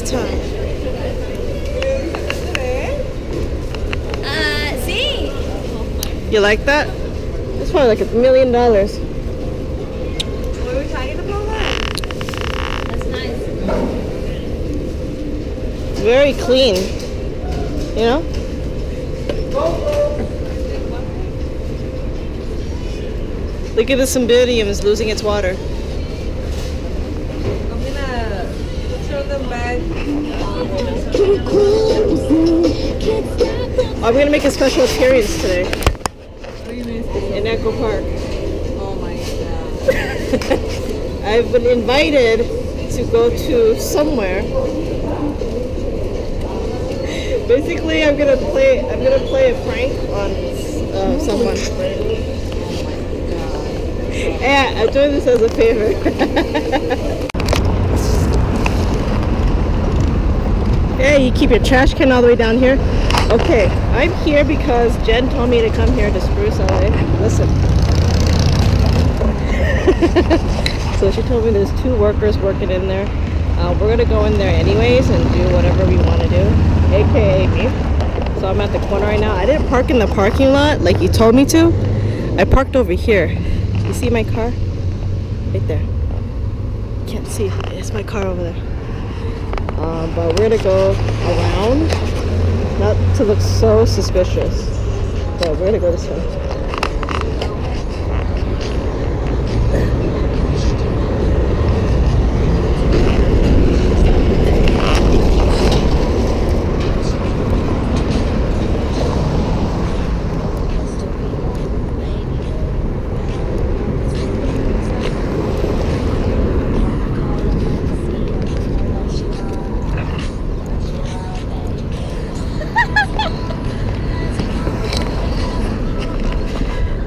the time. You like that? It's probably like a million dollars. Very clean. You know? Look at the Cymbidium is losing its water. I'm gonna back. I'm gonna make a special appearance today What do you mean? in Echo Park. Oh my god. I've been invited to go to somewhere. Basically, I'm gonna play. I'm gonna play a prank on uh, someone. Yeah, I'm doing this as a favor. hey, you keep your trash can all the way down here. Okay, I'm here because Jen told me to come here to Spruce LA. Listen. So she told me there's two workers working in there. Uh, we're gonna go in there anyways and do whatever we want to do, aka me. So I'm at the corner right now. I didn't park in the parking lot like you told me to. I parked over here. You see my car? Right there. Can't see. It's my car over there. Um, but we're gonna go around, not to look so suspicious. But we're gonna go this way.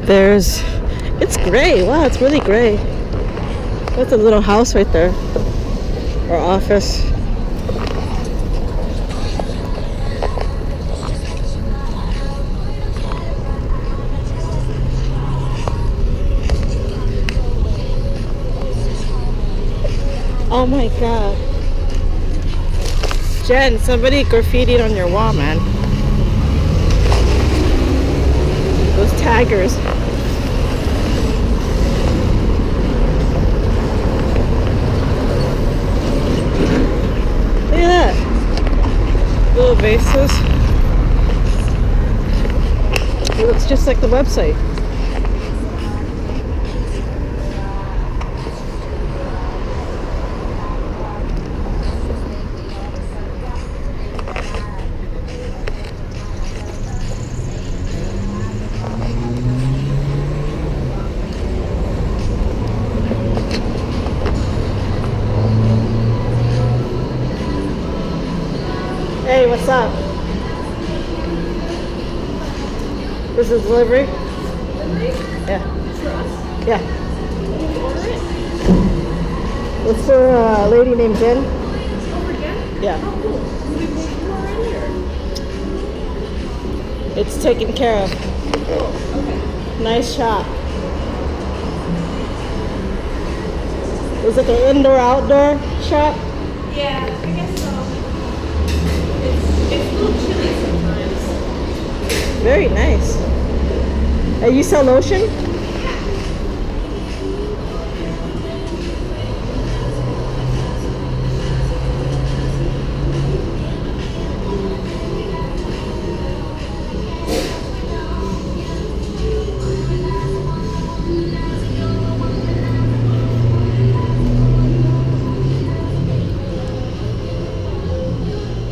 There's, it's gray. Wow, it's really gray. That's a little house right there, or office. Oh my god. Jen, somebody graffitied on your wall, man. Taggers. Look at that. Little vases. It looks just like the website. Hey, what's up? This is delivery? Yeah. Yeah. It's for uh, a lady named Jen. Yeah. It's taken care of. Nice shop. It like an indoor outdoor shop. Yeah, I guess so. It's, it's a little chilly sometimes. Very nice. And you sell lotion?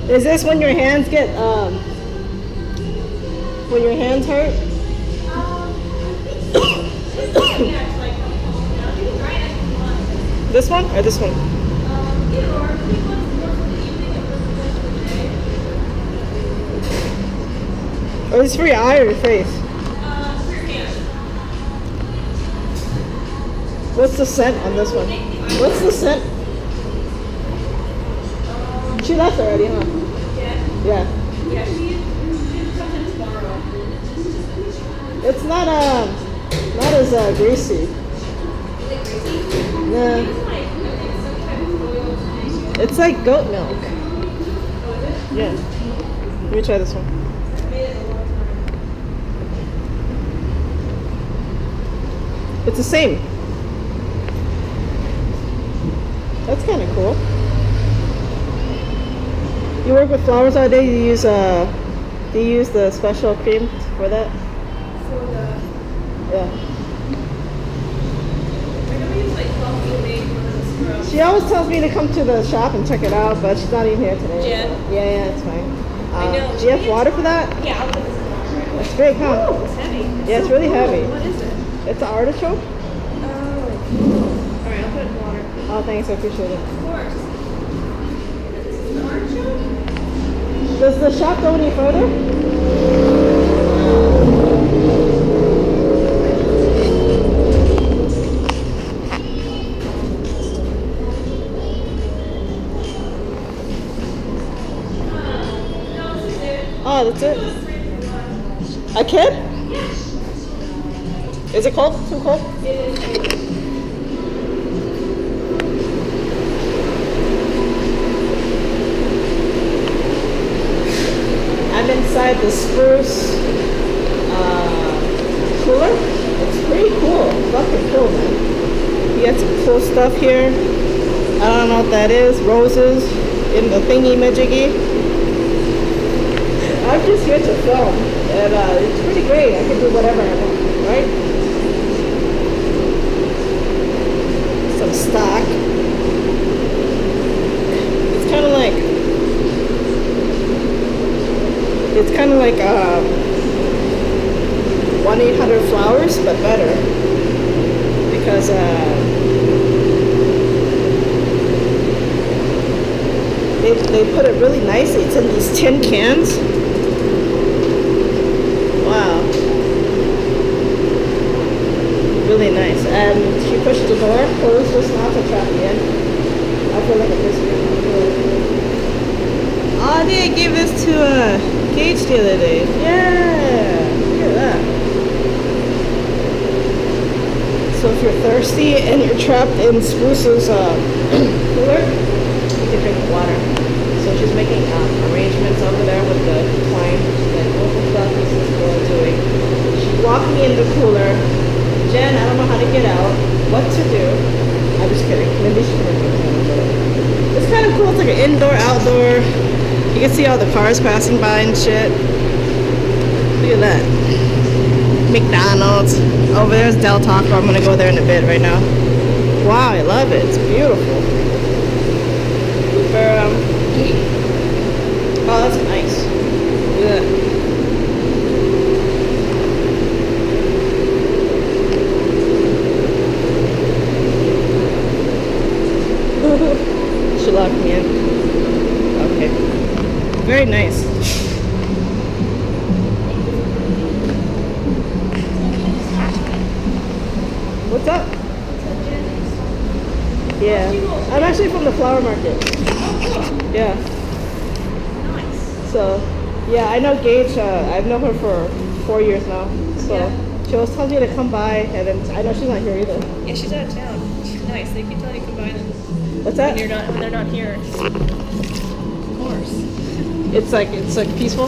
Is this when your hands get um when your hands hurt? This one or this one? Or is this for your eye or your face? What's the scent on this one? What's the scent? She left already, huh? Yeah. Yeah, It's not um not as uh, greasy. No. Oil. It's like goat milk. Yeah. Let me try this one. It's the same. That's kind of cool. You work with flowers all day. You use uh, do you use the special cream for that? For the, Yeah. I know we use like coffee made one of the scrubs. She always tells me to come to the shop and check it out, but she's not even here today. Jen? Yeah, yeah, it's fine. I Uh, know. Do you have water for that? Yeah, I'll put this in the water right. That's great, huh? Oh, it's heavy. Yeah, it's really heavy. What is it? It's an artichoke. Oh. Alright, I'll put it in water. Oh, thanks. I appreciate it. Of course. This is an artichoke? Does the shop go any further? I'm inside the spruce uh, cooler. It's pretty cool. Fucking cool, man. You got some cool stuff here. I don't know what that is. Roses in the thingy majiggy. I'm just here to film, and uh, it's pretty great. I can do whatever I want, right? Some stock. It's kind of like it's kind of like uh, 1-800 flowers, but better. Because uh, they, they put it really nicely. It's in these tin cans. Wow. Really nice. And she pushed the door, closed this not to trap me in. I feel like a biscuit. Oh, they gave this to uh, Gage the other day. Yeah, look at that. So if you're thirsty and you're trapped in Spruce's uh, cooler, you can drink water. So she's making um, arrangements over there with the client that the fuck is doing? She walked me in the cooler. Jen, I don't know how to get out. What to do? I'm just kidding. Maybe she can It's kind of cool. It's like an indoor, outdoor. You can see all the cars passing by and shit. Look at that. McDonald's. Over there's Del Taco. I'm gonna go there in a bit right now. Wow, I love it. It's beautiful. Super, um, oh, that's nice. Look at that. she locked me in. Okay. Very nice. What's up? Yeah. I'm actually from the flower market. Yeah. Nice. So, yeah, I know Gage. Uh, I've known her for four years now. So Yeah. she always tells me to come by, and then I know she's not here either. Yeah, she's out of town. She's nice. They keep telling you to come by them What's when you're not when they're not here. Of course. It's like it's like peaceful.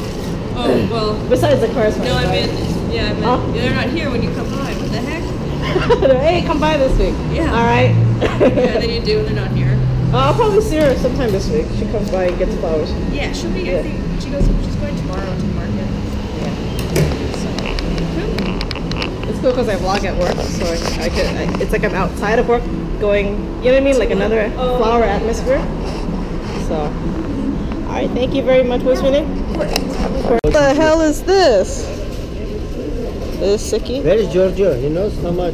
Oh well. Besides the cars. No, I mean, yeah, I mean, they're not here when you come by. What the heck? hey, come by this week. Yeah. All right. Yeah, then you do, and they're not here. Uh, I'll probably see her sometime this week. She comes by and gets flowers. Yeah, she'll be. Yeah. I think she goes. She's going tomorrow to the market. So, It's cool because I vlog at work, so I, I could. I, it's like I'm outside of work, going. You know what I mean? Like another Oh. flower atmosphere. So. All right. Thank you very much. What's your name? What the hell is this? This sicky. Where is Giorgio? He knows how much.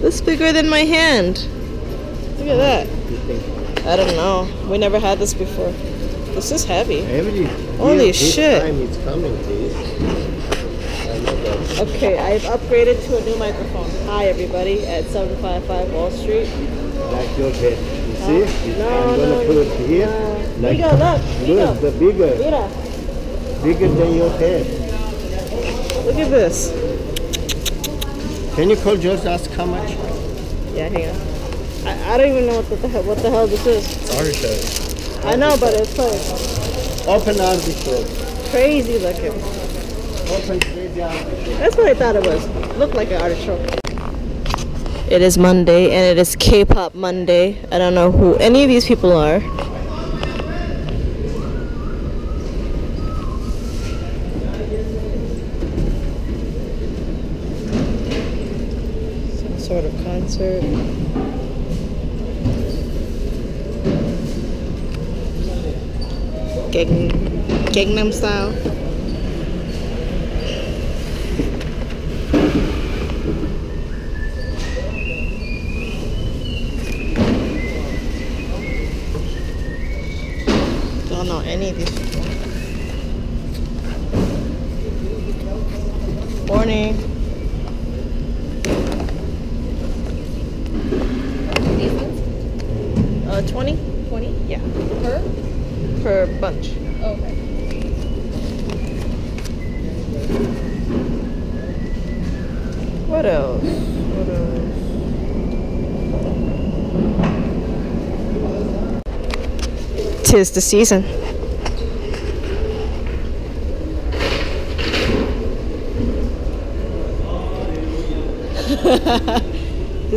This is bigger than my hand. Look at that. I don't know. We never had this before. This is heavy. every Holy year this shit. time it's coming to you. I know that. Okay, I've upgraded to a new microphone. Hi, everybody, at 755 Wall Street. Like your head. See? No, I'm gonna no, put it here. Uh, like Vigo, look. Vigo. Look, the bigger, Mira, bigger than your head. look at this. Can you call George ask how much? Yeah, hang on. I, I don't even know what the, hell what the hell this is. Artichoke. I know, but it's like Open artichoke. Crazy looking. Open crazy artichoke. That's what I thought it was. Looked like an artichoke. It is Monday and it is K-pop Monday. I don't know who any of these people are. Some sort of concert. Gang, Gangnam style. Don't know any of these people. Morning. Uh, 20? 20? Yeah. Per? Per bunch. Okay. What else? What else? Tis the season.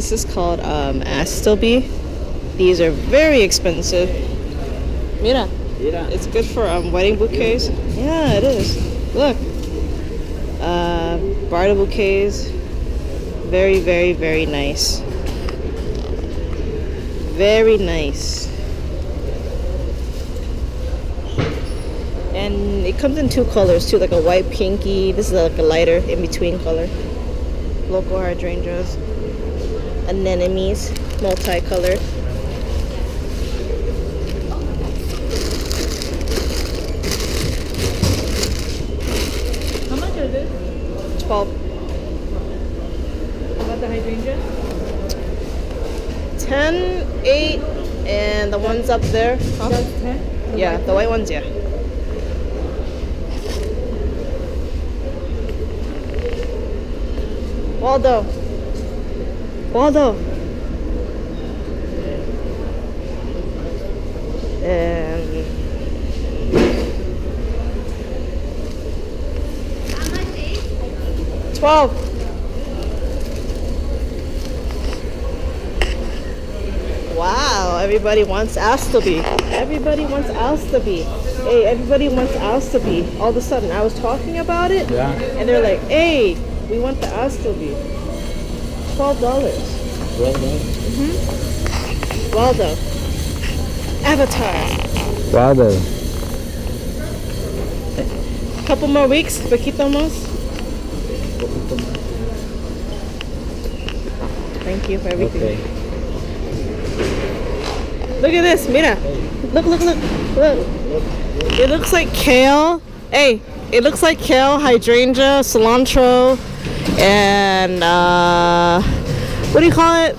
This is called um, Astilbe. These are very expensive. Mira, Mira. it's good for um, wedding bouquets. Yeah, it is. Look. Uh, bridal bouquets. Very, very, very nice. Very nice. And it comes in two colors too, like a white pinky. This is like a lighter in between color. Local hydrangeas. Anemones, multicolored. How much are this? 12 How about the hydrangea? 10, 8, and the ones up there. Huh? That's 10? Yeah, the white ones, yeah. Waldo. Waldo. And How much is? Um, 12. Wow, everybody wants Astilbe. Everybody wants Astilbe. Hey, everybody wants Astilbe. All of a sudden, I was talking about it, Yeah. and they're like, hey, we want the Astilbe. $12. Well done. Mm-hmm. Waldo. Avatar. Father. Couple more weeks, poquito más. Thank you for everything. Okay. Look at this, mira. Look, look, look, look. It looks like kale. Hey, it looks like kale, hydrangea, cilantro, and uh, what do you call it?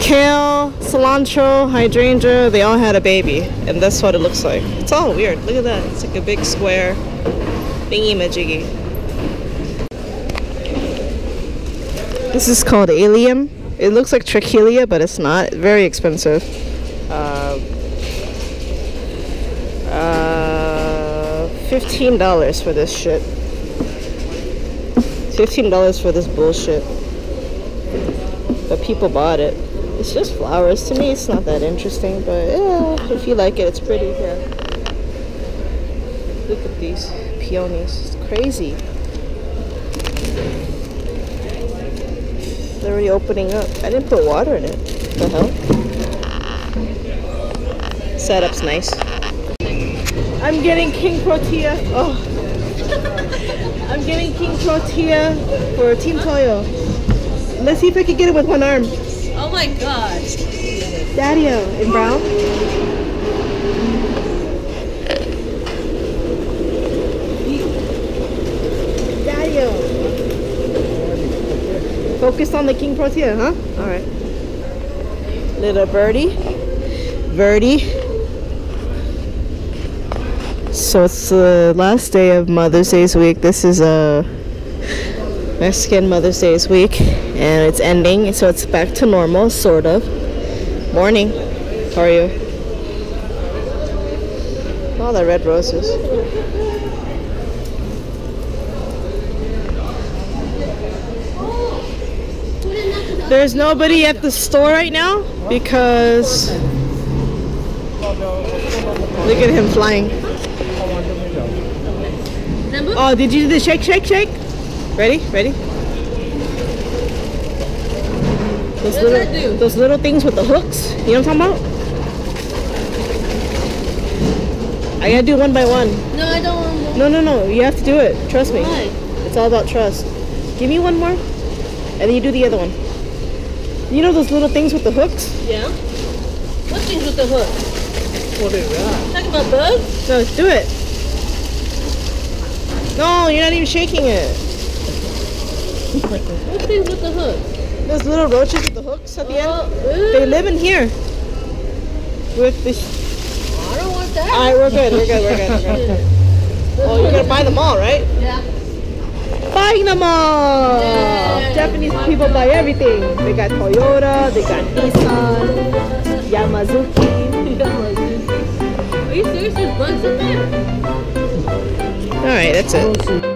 Kale, cilantro, hydrangea. They all had a baby, and that's what it looks like. It's all weird. Look at that. It's like a big square thingy majiggy. This is called allium. It looks like trachelia, but it's not. Very expensive. Uh, uh, fifteen dollars for this shit. Fifteen dollars for this bullshit. But people bought it. It's just flowers. To me, it's not that interesting. But yeah, if you like it, it's pretty. Yeah. Look at these peonies. It's crazy. They're already opening up. I didn't put water in it. What The hell? Setup's nice. I'm getting king tortilla. Oh. I'm getting king tortilla for Team Toyo. Let's see if I can get it with one arm. Oh my god. Daddy-o in brown. Daddy-o. Focus on the king tortilla, huh? All right. Little birdie. Verdi. So it's the last day of Mother's Day's week. This is a Mexican Mother's Day's week, and it's ending, so it's back to normal, sort of. Morning. How are you? All the red roses. There's nobody at the store right now because look at him flying. Oh, did you do the shake, shake, shake? Ready? Ready? Those What does little, those little things with the hooks. You know what I'm talking about? I gotta do one by one. No, I don't want more. No, no, no. You have to do it. Trust me. Why? It's all about trust. Give me one more, and then you do the other one. You know those little things with the hooks? Yeah? What things with the hook? What is that? Talking about bugs? No, let's do it. No, you're not even shaking it. What things with the hook? Those little roaches with the hooks at the end. Oh, They live in here. With the. I don't want that. All right, we're good. We're good. We're good. We're good. Oh, you're gonna buy them all, right? Yeah. Buying them all. Yeah. Japanese people buy everything. They got Toyota. They got Nissan. Yamazuki. Are you serious? There's bugs in there? All right, that's it.